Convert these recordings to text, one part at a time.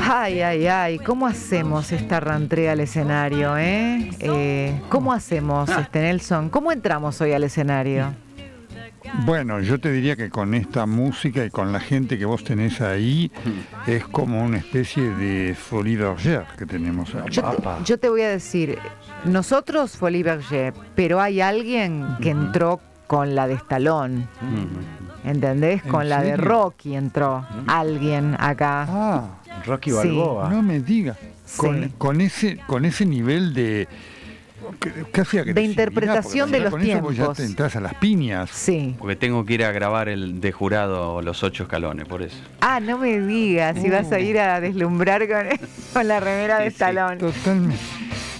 Ay, ay, ay, ¿cómo hacemos esta rantrea al escenario, eh? Eh, ¿Cómo hacemos, este Nelson? ¿Cómo entramos hoy al escenario? Bueno, yo te diría que con esta música y con la gente que vos tenés ahí, es como una especie de folie bergère que tenemos ahí. Yo te, yo te voy a decir, nosotros fue Berger, pero hay alguien que entró con la de Stallone, ¿entendés? ¿En Con la de? Rocky entró alguien acá. Ah, Rocky Sí. Balboa. no me digas. Con, Sí. con ese, con ese nivel de que- casi agresividad, interpretación de los con eso vos ya tiempos. te entras a las piñas. Sí. Porque tengo que ir a grabar el de jurado los ocho escalones, por eso. Ah, no me digas si vas a ir a deslumbrar con, con la remera de Sí, sí. Stallone. Totalmente.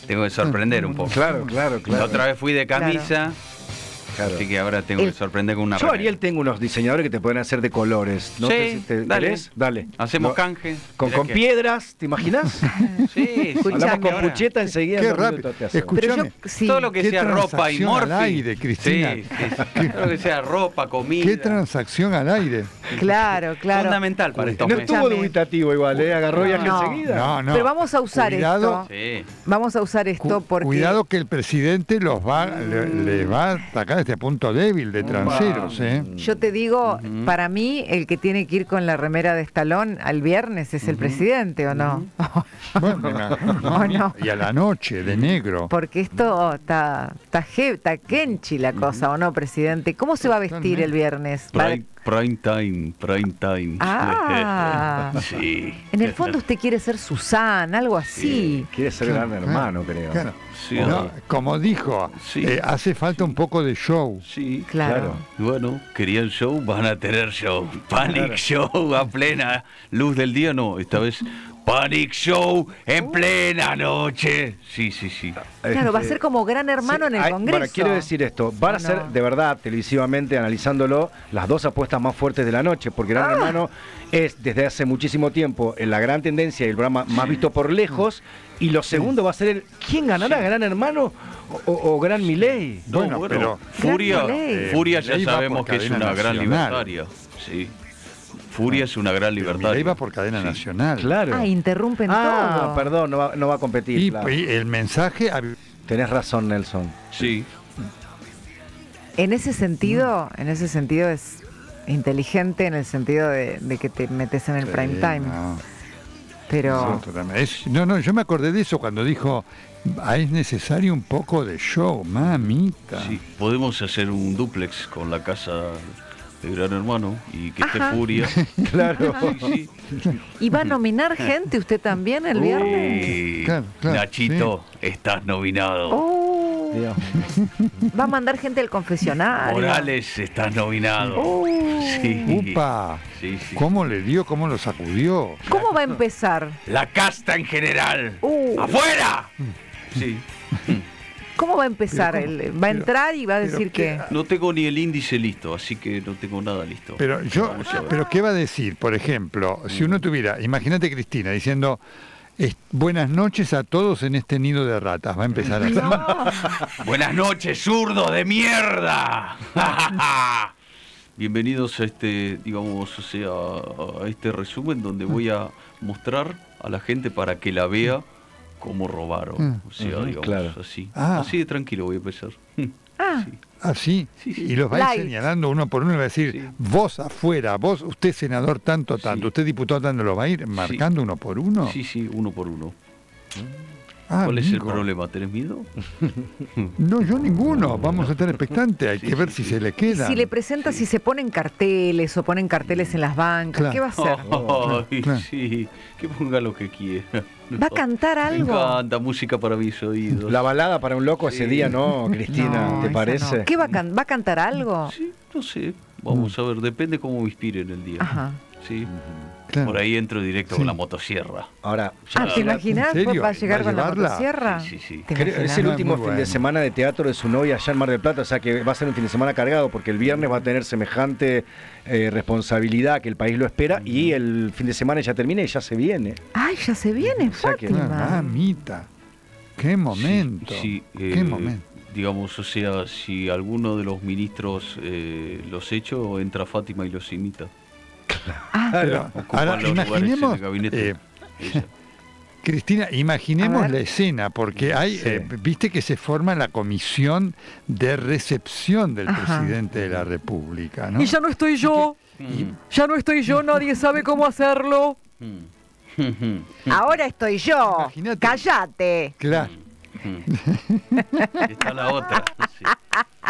Tengo que sorprender un poco. Claro, claro, La claro. otra vez fui de camisa, claro. Así que ahora tengo El- que sorprender con una Yo, remera. Ariel, tengo unos diseñadores que te pueden hacer de colores. ¿no? Sí, sé si te- dale. ¿querés? Dale. Hacemos No, canje. Con, con que- piedras, ¿te imaginas? Sí, sí. Escuchame. Hablamos con ahora. Pucheta enseguida. en Qué rápido. minutos te hace. Escucha- Pero yo, sí. Todo lo que sea ropa y transacción al morfi. aire, Cristina. Sí, sí. Todo lo que sea ropa, comida. Qué transacción al aire. Claro, claro. Fundamental para estos No estuvo dubitativo igual, ¿eh? Agarró viaje No. enseguida. No, no. Pero vamos a usar Cuidado, esto. Sí. Vamos a usar esto Cu- porque. Cuidado que el presidente los va, le, le va a atacar este punto débil de transeros, ¿eh? Yo te digo, para mí, el que tiene que ir con la remera de Estalón al viernes es el presidente, ¿o no? Bueno, me imagino, ¿no? Y a la noche, de negro. Porque esto está, está, he- está kenchi la cosa, ¿o no, presidente? ¿Cómo se va a vestir el viernes? ¿Va- Prime, prime time, prime time. Ah. sí. En el fondo usted quiere ser Susana, algo así. Quiere ser gran hermano, creo. Claro. Sí, No, como dijo, Sí. eh, hace falta un poco de show. Sí. Claro. Bueno, querían show, van a tener show. Panic Show a plena luz del día, no, esta vez Panic Show en plena noche. Sí, sí, sí. Claro, va a Este, ser como gran hermano Sí, en el hay- Congreso. Bueno, quiero decir esto, van a ¿O ser de verdad televisivamente analizándolo las dos apuestas más fuertes de la noche, porque Ah. Gran Hermano es desde hace muchísimo tiempo en la gran tendencia y el programa más visto por lejos, y lo segundo va a ser el ¿quién ganará, Gran Hermano o, Gran Milei? No, Bueno, pero- Furia. Furia ya sabemos que es una gran libertaria. Sí. Furia es una gran. Milei va por cadena Sí. nacional. Claro. Ah, interrumpen Ah, todo. perdón, no va, no va a competir. Y, claro. y el mensaje hab- Tenés razón, Nelson. Sí. En ese sentido, en ese sentido es inteligente en el sentido de, de que te metes en el prime time. no, Pero sí, totalmente. Es- no, no, yo me acordé de eso cuando dijo, "Ah, es necesario un poco de show, mamita. Sí, podemos hacer un duplex con la casa de Gran Hermano y que esté Ajá. Furia. Claro. Sí, sí. ¿y va a nominar gente usted también el viernes? Eh, Claro, claro, Nachito, estás nominado. Oh, va a mandar gente al confesionario. Morales, estás nominado. Oh. Sí. Upa, Sí, sí. ¿cómo le dio, cómo lo sacudió? ¿Cómo va a empezar? La casta en general. Uh. ¡Afuera! Sí. ¿Cómo va a empezar? Él va a entrar y va a decir qué- que... No tengo ni el índice listo, así que no tengo nada listo. Pero yo, pero ¿qué va a decir? Por ejemplo, si uno tuviera, imagínate Cristina diciendo, "Es- buenas noches a todos en este nido de ratas, va a empezar así. Buenas noches, zurdo de mierda. Bienvenidos a este, digamos, o sea, a este resumen donde voy a mostrar a la gente para que la vea cómo robaron. O sea, digamos, claro. así. Ah. Así de tranquilo voy a empezar. Ah, Sí. Así, Sí, sí. y los va a ir Light. señalando uno por uno y va a decir, Sí. vos afuera, vos, usted senador tanto, tanto, Sí. usted diputado tanto, lo va a ir marcando uno por uno. Sí, sí, uno por uno. Ah, ¿Cuál es el problema? ¿Tenés miedo? No, yo ninguno, vamos a estar expectantes, hay que ver si se le queda. si le presenta si se ponen carteles o ponen carteles en las bancas, Claro. ¿qué va a hacer? Ay, claro. sí, que ponga lo que quiera. ¿Va a cantar Me algo? encanta música para mis oídos. La balada para un loco ese día, ¿no, Cristina? No, ¿Te parece? no. ¿Qué va a, can- va a cantar algo? Sí, no sé. Vamos a ver, depende cómo me inspire en el día. Ajá. Sí. Claro. Por ahí entro directo Sí. con la motosierra. Ahora, Ah, ¿te imaginas? ¿En serio? ¿Va a llegar ¿Va a con la motosierra? Sí, sí, sí. ¿Te Creo- imaginas? es el último fin de semana de teatro de su novia allá en Mar del Plata, o sea que va a ser un fin de semana cargado porque el viernes va a tener semejante eh, responsabilidad que el país lo espera y el fin de semana ya termina y ya se viene. Ay, ya se viene, O sea que- mamita, qué momento, Sí, sí, qué eh, momento. Digamos, o sea, si alguno de los ministros eh, los echo, entra Fátima y los imita. Pero Ocupan ahora imaginemos, gabinete. eh. Cristina, imaginemos la escena, porque hay, Sí. eh, viste que se forma la comisión de recepción del Ajá. presidente de la República, ¿no? Y ya no estoy yo, Mm, ya no estoy yo, nadie sabe cómo hacerlo. mm. Ahora estoy yo. Imagínate. Cállate. Claro. Está la otra, sí,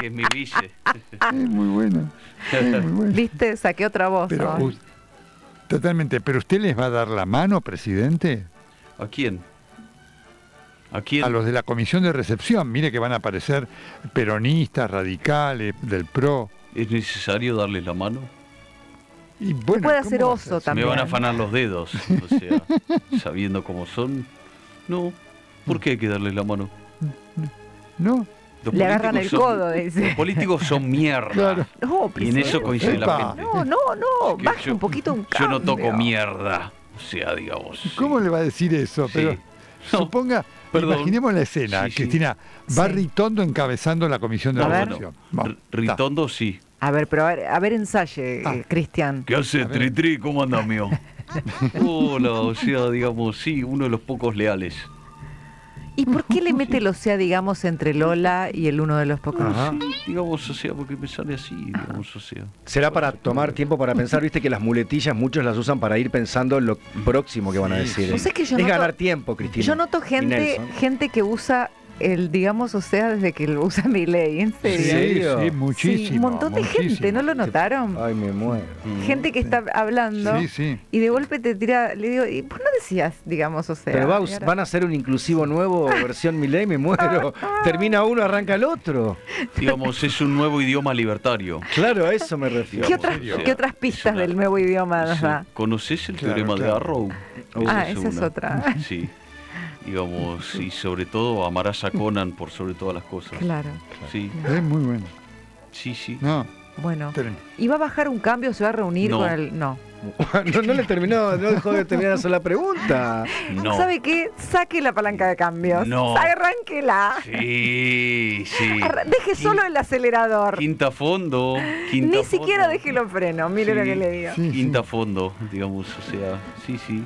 que es mi vice. Es muy bueno. es muy bueno. ¿Viste? Saqué otra voz. Pero, totalmente. ¿Pero usted les va a dar la mano, presidente? ¿A quién? ¿A quién? A los de la comisión de recepción. Mire que van a aparecer peronistas, radicales, del PRO. ¿Es necesario darles la mano? Y bueno, puede ¿cómo hacer oso hacer? Me También. van a afanar los dedos, o sea, sabiendo cómo son. No, ¿por qué hay que darles la mano? No, Los Le agarran el son- codo, dice. Los políticos son mierda. Claro. No, Y en eso presidente. coincide la gente. No, no, no. Que Baje yo- un poquito un Yo cambio. no toco mierda. O sea, digamos. sí. ¿cómo le va a decir eso? Sí. Pero No, suponga, perdón. imaginemos la escena. Sí, sí. Cristina, va Sí. Ritondo encabezando la comisión de A ver. recepción. Vamos, R- Ritondo sí. A ver, pero a ver, a ver ensaye, Ah. eh, Cristian. ¿Qué hace, A ver. Tri Tri? ¿Cómo anda, mío? Hola, o sea, digamos, sí, uno de los pocos leales. ¿Y por qué le mete lo sea, digamos, entre Lola y el uno de los pocos? Ajá. Sí, digamos, o sea, porque me sale así, digamos, o sea. Será para tomar tiempo para pensar, viste que las muletillas muchos las usan para ir pensando en lo próximo que van a decir. que yo es noto- ganar tiempo, Cristina. Yo noto gente, gente que usa el, digamos, o sea, desde que lo usa mi ley, en Sí, serio. sí, muchísimo. Sí, un montón de muchísimo. gente, ¿no lo notaron? Ay, me muero. Gente que está hablando Sí, sí. y de golpe te tira, le digo, ¿y por no decías, digamos, o sea? Pero va- van a hacer un inclusivo nuevo, versión Milei, me muero. Termina uno, arranca el otro. Digamos, es un nuevo idioma libertario. Claro, a eso me refiero. ¿Qué, otras, ¿Qué otras pistas una- del nuevo idioma nos Sí. da? ¿Conoces el Claro, teorema de. Arrow? Ah, esa es otra. Sí. Digamos, y sobre todo amarás a Conan por sobre todas las cosas. Claro. Sí, Es muy bueno. sí, sí. No, Bueno. ¿Y va a bajar un cambio? ¿Se va a reunir No. con el.? No. no, no le terminó, no dejó de terminar la pregunta. No. ¿Sabe qué? Saque la palanca de cambios. No. Arránquela. Sí, sí. Arra- Deje solo el acelerador. Quinta fondo. Quinta Ni siquiera deje los frenos. Mire Sí. lo que le digo. Sí, sí. Quinta fondo, digamos, o sea, sí, sí.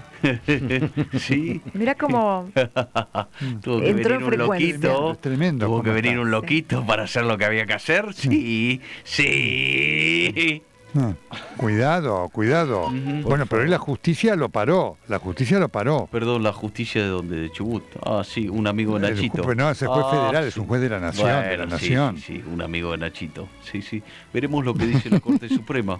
sí. Mira cómo. Tuvo que Entró venir en un frecuencia. loquito. Es tremendo Tuvo que venir está. un loquito para hacer lo que había que hacer. Sí, sí. No. Cuidado, cuidado. Bueno, pero hoy la justicia lo paró. La justicia lo paró. Perdón, la justicia de donde, de Chubut. Ah, sí, un amigo de Nachito. no, ese juez Ah, federal, es sí. un juez de la nación, de la Bueno, sí, nación. Sí, sí, un amigo de Nachito. Sí, sí. Veremos lo que dice la Corte Suprema.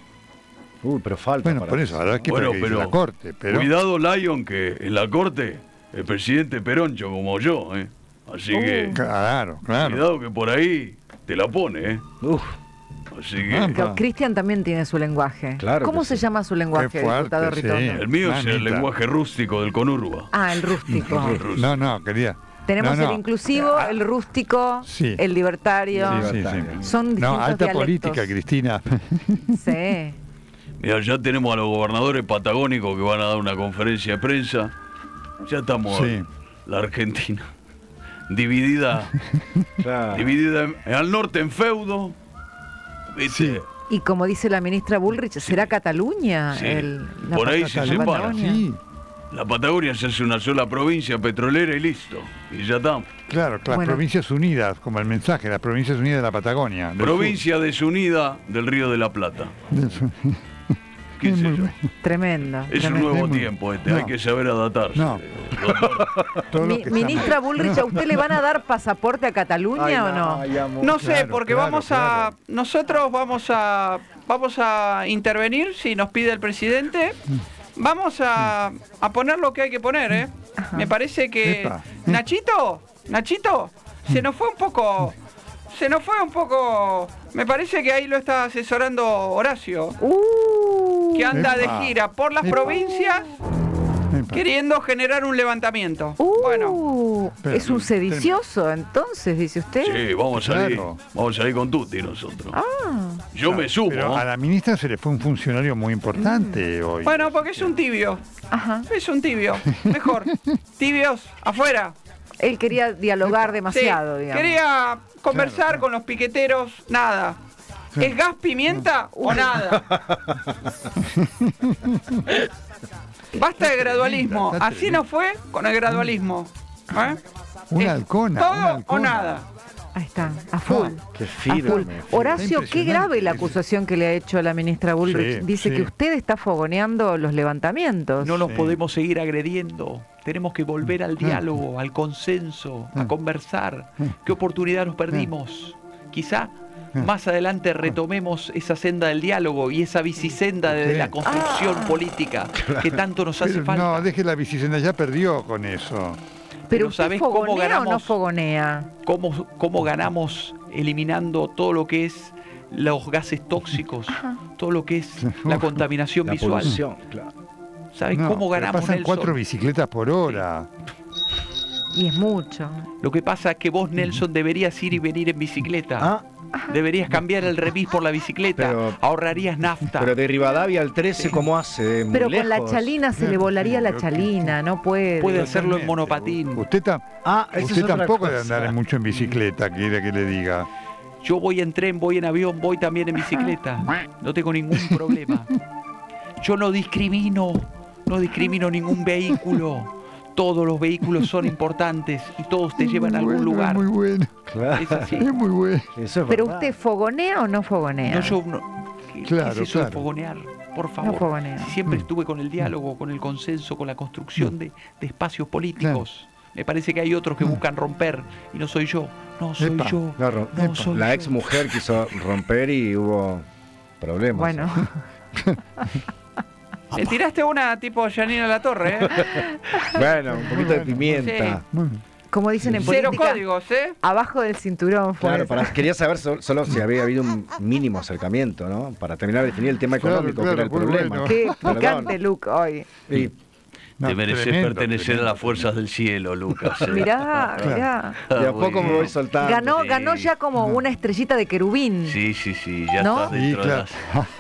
Uy, pero falta. Bueno, para- por eso, ahora es que Bueno, dice pero- la corte. Pero Cuidado, Lion, que en la Corte el presidente Peroncho como yo, ¿eh? Así que Claro, claro. cuidado que por ahí te la pone, ¿eh? Uf, Así que Ah, Pero Cristian también tiene su lenguaje. Claro ¿Cómo se sí. llama su lenguaje, fuerte, diputado sí. El mío es el lenguaje rústico del conurba. Ah, el rústico. No, no, quería. Tenemos No, no. el inclusivo, el rústico, Sí. el libertario. Sí, sí, sí. Son distintos No, alta dialectos. política, Cristina. Sí. Mira, ya tenemos a los gobernadores patagónicos que van a dar una conferencia de prensa. Ya estamos Sí. la Argentina dividida, claro. dividida en- al norte en feudo. ¿Viste? Sí. Y como dice la ministra Bullrich, ¿será Cataluña? Sí. El, la Por ahí se separa. La Patagonia se hace una sola provincia petrolera y listo. Y ya está. claro, las Bueno. provincias unidas, como el mensaje, las provincias unidas de la Patagonia. Provincia desunida del Río de la Plata. ¿Qué sé yo? Tremendo. Es un nuevo tiempo este, no. hay que saber adaptarse. No. Mi- ministra Bullrich, ¿a usted le van a dar pasaporte a Cataluña Ay, o no? ay, amor. No sé, Claro, porque claro, vamos a. Nosotros vamos a. Vamos a intervenir si nos pide el presidente. Vamos a, a poner lo que hay que poner, ¿eh? Me parece que. Epa. Nachito, Nachito, se nos fue un poco. Se nos fue un poco. Me parece que ahí lo está asesorando Horacio, Uh, que anda Epa. de gira por las Epa. provincias Epa. queriendo generar un levantamiento. uh, Bueno, Pero- es un sedicioso, entonces, dice usted. Sí, vamos a salir. Claro. Vamos a salir con Tutti nosotros. Ah, Yo me sumo. Pero a la ministra se le fue un funcionario muy importante hoy. bueno, porque es un tibio. ajá. Es un tibio. Mejor. Tibios, afuera. Él quería dialogar Sí, demasiado, digamos. Quería conversar Claro, claro. con los piqueteros, nada. ¿Es gas pimienta o nada? Basta de gradualismo. Así no fue con el gradualismo. ¿Eh? Una halcona, Todo una o nada. Ahí está, a full. Qué a firme. full. firme. Horacio, qué grave la acusación que le ha hecho la ministra Bullrich. Sí, Dice sí. que usted está fogoneando los levantamientos. No nos Sí. podemos seguir agrediendo. Tenemos que volver al Ah. diálogo, al consenso, a Ah. conversar. Ah. ¿Qué oportunidad nos perdimos? Quizá más adelante retomemos esa senda del diálogo y esa bicisenda de la construcción política que tanto nos hace Pero falta. no, deje la bicicenda, ya perdió con eso. Pero pero ¿sabés cómo o no ganamos? fogonea. ¿Cómo, cómo ganamos eliminando todo lo que es los gases tóxicos, todo lo que es la contaminación La visual? polución, claro. ¿Sabes No, cómo ganamos Pasan Nelson? cuatro bicicletas por hora. Y es mucho. Lo que pasa es que vos, Nelson, deberías ir y venir en bicicleta. Ah, Deberías cambiar el remis por la bicicleta. Pero- Ahorrarías nafta. pero de Rivadavia al 13, ¿cómo hace? Muy Pero con la chalina se le volaría la chalina, no puede. Puede hacerlo en monopatín. Usted, ta- Ah, usted tampoco debe andar mucho en bicicleta, quiere que le diga. Yo voy en tren, voy en avión, voy también en bicicleta. No tengo ningún problema. Yo no discrimino, no discrimino ningún vehículo. Todos los vehículos son importantes y todos te llevan a algún lugar. Muy bueno, Claro. Es así. es muy bueno. Eso es Pero verdad. usted fogonea o no fogonea. No, yo no- ¿Qué, qué Claro, es eso de claro. fogonear? Por favor. fogoneo. Si siempre Mm. estuve con el diálogo, con el consenso, con la construcción de, de espacios políticos. Me parece que hay otros que Mm. buscan romper y no soy yo. No soy Epa. yo. No, ro- No soy la yo. ex mujer quiso romper y hubo problemas. Bueno, Le tiraste una tipo Janina La Torre, ¿eh? Bueno, un poquito de pimienta. Muy- como dicen en Cero política, códigos, ¿eh? abajo del cinturón fue Claro, para, quería saber so- solo si había habido un mínimo acercamiento, ¿no? Para terminar de definir el tema Claro, económico, claro, que era el problema. bueno. Qué picante look hoy. Y- no, Te mereces tremendo, pertenecer tremendo. a las fuerzas del cielo, Lucas. ¿eh? Mirá, Claro. mirá. de a Ah, poco me voy soltando. Ganó, Sí. ganó ya como una estrellita de querubín. Sí, sí, sí, ya ¿No? estás Sí, dentro de claro.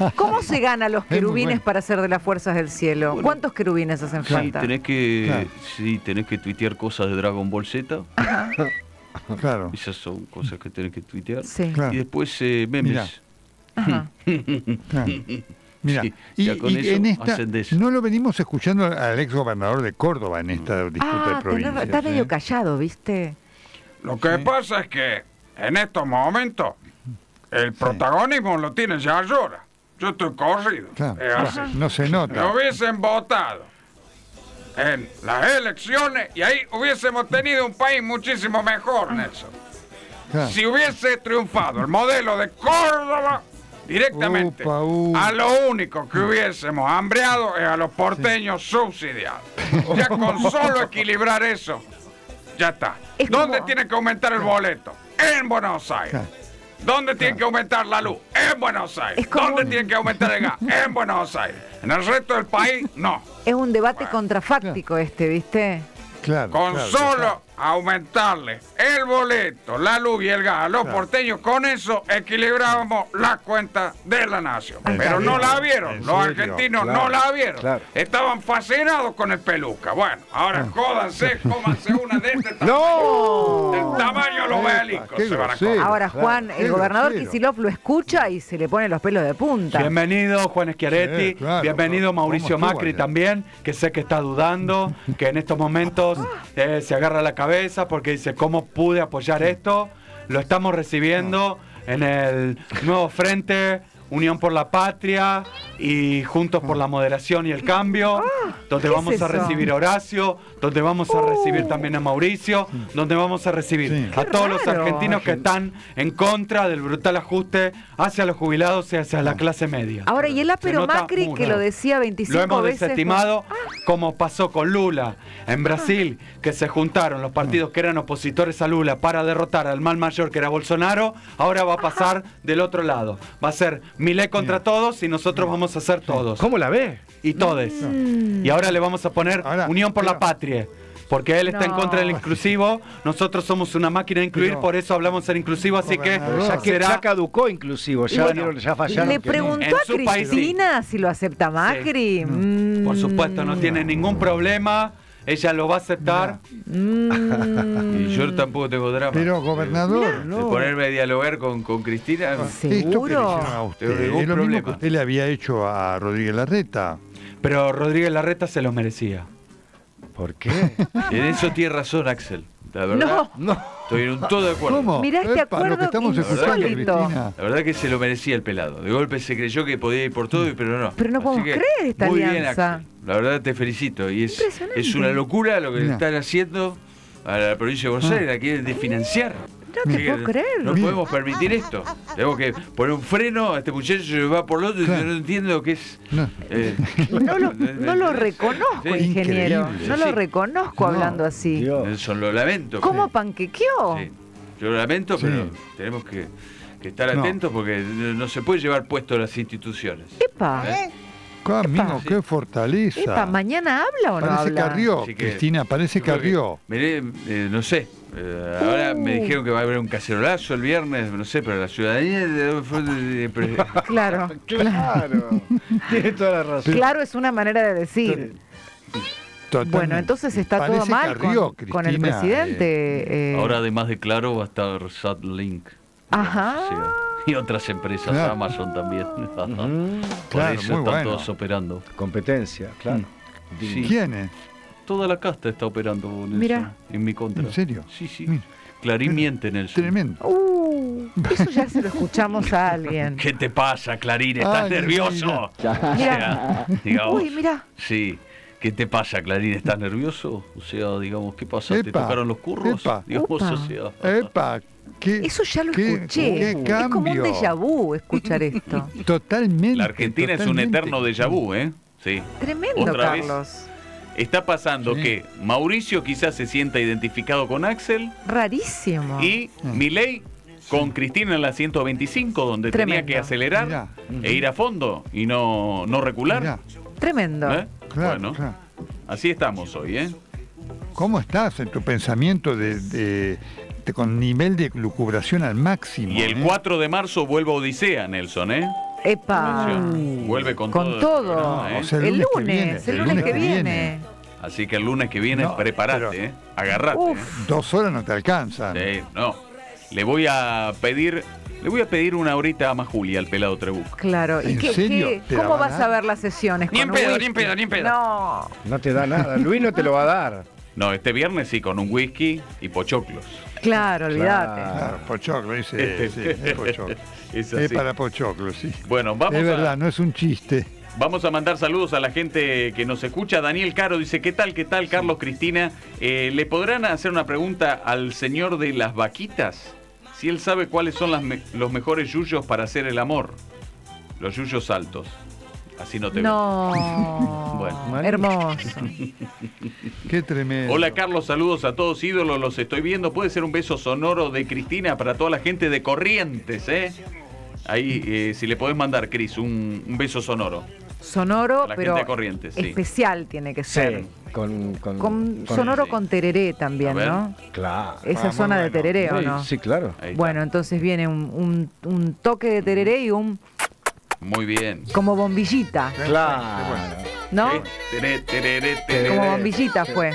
las... ¿Cómo se gana los querubines bueno. para ser de las fuerzas del cielo? Bueno. ¿Cuántos querubines hacen Sí, falta? tenés que, Claro. sí, tenés que tuitear cosas de Dragon Ball Z. Claro, Esas son cosas que tenés que tuitear. Sí. Claro. Y después eh, memes. Ajá. claro. Mira, Sí, y, ya con y eso en esta, ascendés. no lo venimos escuchando al ex gobernador de Córdoba en esta disputa Ah, de tenés- provincias. está medio callado, ¿viste? Lo que Sí. pasa es que en estos momentos el protagonismo lo tienen ya ahora. Yo estoy corrido. Claro, Es así. claro, no se Me nota. hubiesen votado en las elecciones y ahí hubiésemos tenido un país muchísimo mejor, Nelson. Claro. Si hubiese triunfado el modelo de Córdoba, directamente Upa, uh. a lo único que hubiésemos hambreado es a los porteños subsidiados. Ya con solo equilibrar eso, ya está. Es ¿Dónde como- tiene que aumentar el boleto? En Buenos Aires. Claro. ¿Dónde tiene que aumentar la luz? En Buenos Aires. Como ¿Dónde tiene que aumentar el gas? En Buenos Aires. En el resto del país, no. Es un debate contrafáctico este, ¿viste? Claro, Con claro, solo aumentarle el boleto, la luz y el gas a los Claro. porteños, con eso equilibrábamos la cuenta de la nación. Pero no la vieron, ¿En los serio? argentinos Claro, no la vieron. claro. Estaban fascinados con el peluca. Bueno, ahora jódanse, cómanse una de este tamaño. ¡No! Del tamaño de los Epa, bélicos qué se van a grosero. comer. Ahora, claro, Juan, qué el gobernador. Kicillof lo escucha y se le pone los pelos de punta. Bienvenido Juan Schiaretti, Sí, claro, bienvenido ¿cómo Mauricio Macri también, que sé que está dudando, que en estos momentos eh, se agarra la cabeza porque dice, ¿cómo pude apoyar esto? Lo estamos recibiendo en el nuevo frente, Unión por la Patria y Juntos por la Moderación y el Cambio, donde ¿qué es vamos a recibir a Horacio, donde vamos a recibir también a Mauricio, donde vamos a recibir Sí. a todos los argentinos que están en contra del brutal ajuste hacia los jubilados y hacia la clase media. Ahora, y el nota Macri que lo decía 25 Lo hemos veces. desestimado como pasó con Lula en Brasil, que se juntaron los partidos que eran opositores a Lula para derrotar al mal mayor que era Bolsonaro. Ahora va a pasar del otro lado. Va a ser Milei contra todos y nosotros vamos a ser todos. ¿Cómo la ves? Y todes. Y ahora le vamos a poner Ahora, Unión por la Patria. Porque él está en contra del inclusivo, nosotros somos una máquina de incluir, Pero- por eso hablamos ser inclusivo, así que. Ya, que, será ya caducó inclusivo, ya, Bueno, dieron- ya fallaron. Le no. preguntó a su país, sí. Cristina si lo acepta Macri. Mm. Por supuesto, no tiene ningún problema. Ella lo va a aceptar. Mm. Y yo tampoco tengo drama. Pero, gobernador, De ponerme a dialogar con, con Cristina. esto que le ¿Seguro? a usted, es lo mismo que usted le había hecho a Rodríguez Larreta. Pero Rodríguez Larreta se lo merecía. ¿Por qué? En eso tiene razón, Axel. La verdad, No, estoy en un todo de acuerdo. ¿Cómo? Mirá este Epa, lo acuerdo que estamos escuchando. Cristina. La verdad que se lo merecía el pelado. De golpe se creyó que podía ir por todo, pero no. Pero no Así podemos que, creer esta muy Bien, alianza. Axel. La verdad te felicito. Y es, es una locura lo que le Mira. están haciendo a la provincia de Buenos Ah. Aires. La quieren desfinanciar. No te que puedo creer. No Mira. podemos permitir esto. Tenemos que poner un freno a este muchacho que va por lo otro y Claro. yo no entiendo qué es. No. eh, No lo, no lo reconozco, Sí. ingeniero. Increíble. No lo reconozco No, hablando así. Dios. Nelson, lo lamento. ¿Cómo pero- panquequeó? Sí. Yo lo lamento, Sí. pero tenemos que, que estar No. atentos porque no se puede llevar puesto a las instituciones. Epa, ¿Eh? Amigo, Sí. qué fortaleza. epa, ¿mañana habla o no Parece habla? Carrió, que- Cristina, parece que- Carrió. miré, eh, no sé. Eh, ahora me Uh. dijeron que va a haber un cacerolazo el viernes, no sé, pero la ciudadanía Claro, claro. Claro. Tiene toda la razón. Claro es una manera de decir. Totalmente. Bueno, entonces está todo mal Carrió, con, con el presidente. eh. Ahora además de Claro va a estar Sadlink. Ajá. Y otras empresas, Claro. Amazon también. Por Claro, eso muy están bueno. todos operando. Competencia, claro. Sí. ¿Quién es? Toda la casta está operando Nelson, Mira. en mi contra. ¿En serio? Sí, sí. Mira. Clarín miente, Nelson. Tremendo. Uh, eso ya se lo escuchamos a alguien. ¿Qué te pasa, Clarín? ¿Estás Ay, nervioso? Mira. O sea, digamos, Uy, mira. Sí. ¿Qué te pasa, Clarín? ¿Estás nervioso? O sea, digamos, ¿qué pasa? ¿Te tocaron los curros? epa. Digamos, o sea. Epa, qué, Eso ya lo qué- escuché. qué es como un déjà vu escuchar esto. Totalmente. La Argentina es un eterno déjà vu, ¿eh? Sí. Tremendo, vez. Está pasando Sí. que Mauricio quizás se sienta identificado con Axel Rarísimo. y Milei con Cristina en la 125, donde tenía que acelerar Mirá. e ir a fondo y no, no recular. Mirá, Tremendo. ¿Eh? claro, bueno, claro. así estamos hoy, ¿eh? ¿Cómo estás en tu pensamiento de, de- de- con nivel de lucubración al máximo? Y el eh? 4 de marzo vuelvo a Odisea, Nelson, ¿eh? Epa. Atención. Vuelve con, Con todo. el todo. programa, ¿eh? O sea, El lunes, viene, el lunes que viene. Así que el lunes que viene, No, prepárate, pero- ¿eh? Agarrate. Uf. ¿eh? Dos horas no te alcanzan. Sí, no. Le voy a pedir, le voy a pedir una horita a Julia al pelado Trebuch. Claro. ¿Y ¿En qué, serio? qué- ¿Te la cómo vas a ver las sesiones? Ni en ¿Con pedo, whisky? ni en pedo, ni en pedo. No. No te da nada. Luis no te lo va a dar. No, este viernes sí, con un whisky y pochoclos. Claro, olvídate. Claro, Pochoclo, dice. sí, es Pochoclo. Es para Pochoclo, sí. Bueno, vamos es a, verdad, no es un chiste. Vamos a mandar saludos a la gente que nos escucha. Daniel Caro dice, ¿qué tal, qué tal, Carlos Cristina? Eh, ¿Le podrán hacer una pregunta al señor de las vaquitas? Si él sabe cuáles son las me- los mejores yuyos para hacer el amor. Los yuyos altos. Así no te veo. No. Bueno. Hermoso. Qué tremendo. Hola Carlos, saludos a todos ídolos, los estoy viendo. Puede ser un beso sonoro de Cristina para toda la gente de Corrientes, ¿eh? Ahí, eh, si le podés mandar, Cris, un, un beso sonoro. Sonoro, la pero gente de Corrientes, sí. especial tiene que ser. Con, con, Con, con- sonoro sí. con tereré también. ¿no? Claro. Esa Ah, zona de tereré, ¿o Sí, no? Sí, claro. Ahí está. Bueno, entonces viene un, un- un toque de tereré y un Muy bien. como bombillita, Claro. ¿no? Sí. Tereré, tereré, tereré, Como bombillita fue.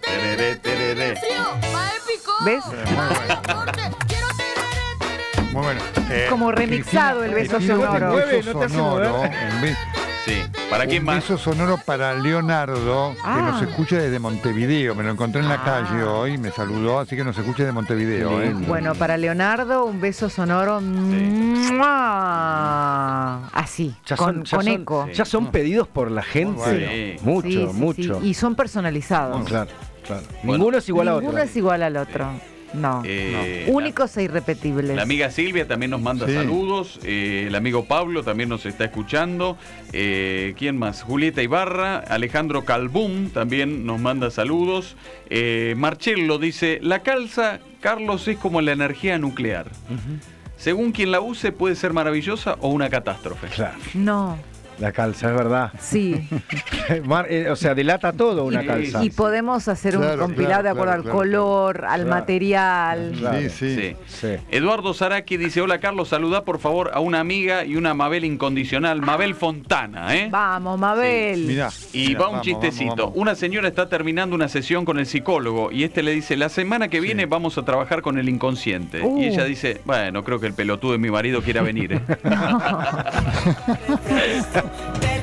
tereré, tereré. ¿Ves? Muy bueno. Eh, Como remixado el beso sonoro. Un Mueve, beso no te hace sonoro. mover. Un, be- Sí. ¿Para quién un más? beso sonoro para Leonardo, Ah. que nos escucha desde Montevideo. Me lo encontré en la Ah. calle hoy, me saludó, así que nos escucha de Montevideo. ¿eh? Bueno, para Leonardo, un beso sonoro. Así, Ya con, son, ya con son- eco. Ya son pedidos por la gente. bueno. Mucho, Sí, sí, sí. mucho. Y son personalizados. Claro, claro. Bueno. Ninguno es igual a Ninguno otro. es igual al otro. No. Eh, Únicos e irrepetibles. La amiga Silvia también nos manda Sí. saludos. eh, el amigo Pablo también nos está escuchando. eh, ¿Quién más? Julieta Ibarra. Alejandro Calbum también nos manda saludos. Eh, Marcello dice: La calza, Carlos, es como la energía nuclear. Según quien la use, puede ser maravillosa o una catástrofe. Claro. No. La calza, es verdad. Sí. Mar- eh, o sea, delata todo una Sí, calza. Y podemos hacer un compilado claro, de acuerdo claro, al claro, color, al material. Claro. Sí, sí. Sí. Sí. Eduardo Zaraki dice, hola Carlos, saluda por favor a una amiga y una Mabel incondicional, Mabel Fontana, ¿eh? Vamos, Mabel. Mirá. Y mirá, va un vamos, chistecito. vamos, vamos. Una señora está terminando una sesión con el psicólogo y este le dice, la semana que viene vamos a trabajar con el inconsciente. Uh. Y ella dice, bueno, creo que el pelotudo de mi marido quiera venir. ¿eh". Baby.